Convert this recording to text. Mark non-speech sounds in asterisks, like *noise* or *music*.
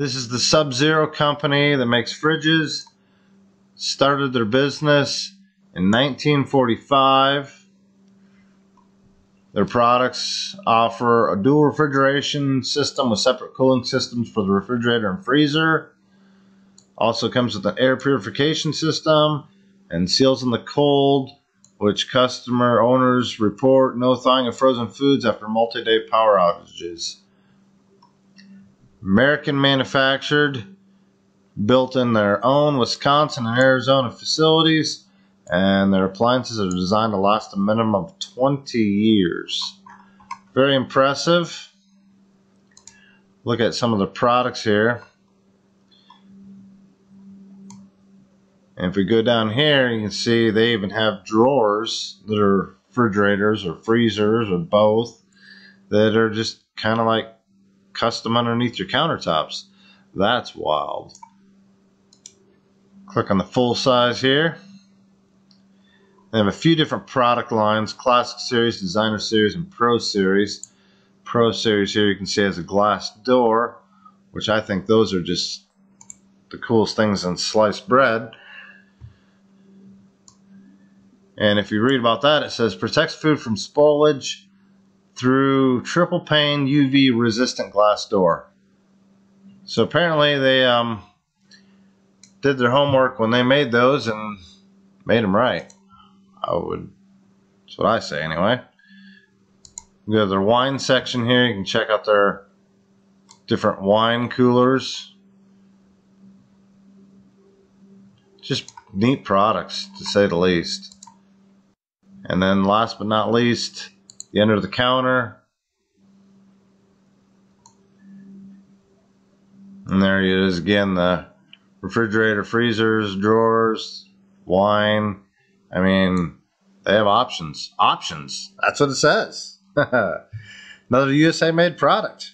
This is the Sub-Zero company that makes fridges. Started their business in 1945. Their products offer a dual refrigeration system with separate cooling systems for the refrigerator and freezer. Also comes with an air purification system and seals in the cold, which customer owners report no thawing of frozen foods after multi-day power outages. American manufactured, built in their own Wisconsin and Arizona facilities, and their appliances are designed to last a minimum of 20 years. Very impressive. Look at some of the products here. And if we go down here, you can see they even have drawers that are refrigerators or freezers or both that are just kind of like custom underneath your countertops. That's wild. Click on the full size here. They have a few different product lines, Classic Series, Designer Series, and Pro Series. Pro Series here you can see has a glass door, which I think those are just the coolest things in sliced bread. And if you read about that, it says protects food from spoilage, through triple pane UV resistant glass door. So apparently they um, did their homework when they made those and made them right. I would, that's what I say anyway. We have their wine section here. You can check out their different wine coolers. Just neat products to say the least. And then last but not least, the under the counter. And there it is again, the refrigerator, freezers, drawers, wine. I mean, they have options. Options. That's what it says. *laughs* Another USA made product.